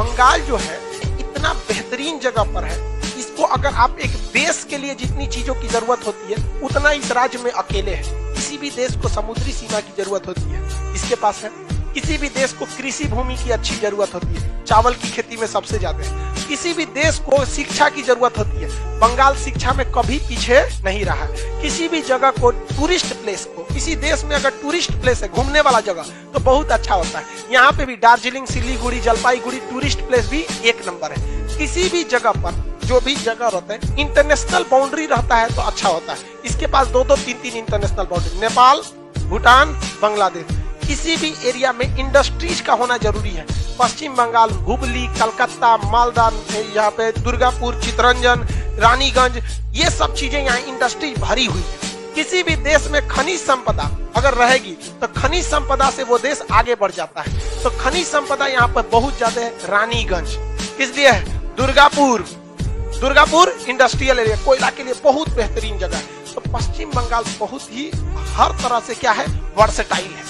बंगाल जो है, इतना बेहतरीन जगह पर है। इसको अगर आप एक देश के लिए जितनी चीज़ों की ज़रूरत होती है, उतना इस राज्य में अकेले है। किसी भी देश को समुद्री सीमा की ज़रूरत होती है। इसके पास है किसी भी देश को कृषि भूमि की अच्छी ज़रूरत होती है, चावल की खेती में सबसे ज़्यादा किसी भी देश को शिक्षा की ज़रूरत होती है, बंगाल शिक्षा में कभी पीछे नहीं रहा। किसी भी जगह को टूरिस्ट प्लेस को, किसी देश में अगर टूरिस्ट प्लेस है, घूमने वाला जगह तो बहुत अच्छा होता है। यहाँ पे भी दार्जिलिंग, सिलीगुड़ी, जलपाईगुड़ी टूरिस्ट प्लेस भी एक नंबर है। किसी भी जगह पर जो भी जगह रहता है इंटरनेशनल बाउंड्री रहता है तो अच्छा होता है। इसके पास दो दो, तीन तीन इंटरनेशनल बाउंड्री नेपाल, भूटान, बांग्लादेश। किसी भी एरिया में इंडस्ट्रीज़ का होना ज़रूरी है। पश्चिम बंगाल, हुबली, कलकत्ता, मालदा, यहाँ पे दुर्गापुर, चितरंजन, रानीगंज, ये सब चीज़ें यहाँ इंडस्ट्री भरी हुई है। किसी भी देश में खनिज संपदा अगर रहेगी तो खनिज संपदा से वो देश आगे बढ़ जाता है। तो खनिज संपदा यहाँ पर बहुत ज़्यादा है, रानीगंज। किस लिए है? दुर्गापुर। दुर्गापुर इंडस्ट्रियल एरिया, कोयला के लिए बहुत बेहतरीन जगह है। तो पश्चिम बंगाल बहुत ही हर तरह से क्या है, वर्सेटाइल है।